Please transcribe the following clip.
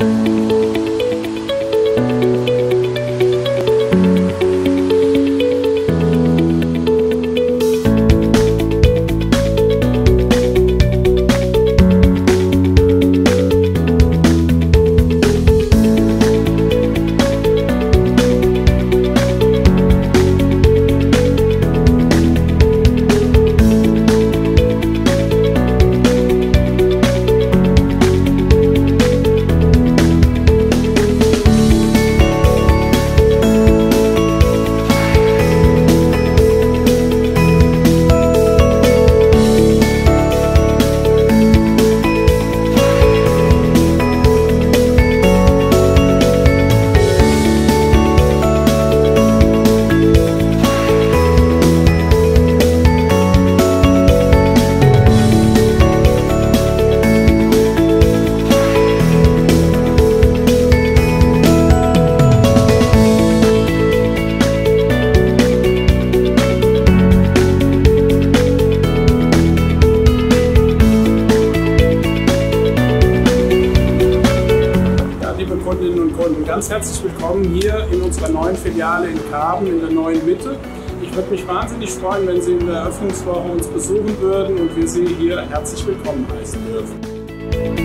Música liebe Kundinnen und Kunden, ganz herzlich willkommen hier in unserer neuen Filiale in Karben in der neuen Mitte. Ich würde mich wahnsinnig freuen, wenn Sie in der Eröffnungswoche uns besuchen würden und wir Sie hier herzlich willkommen heißen dürfen.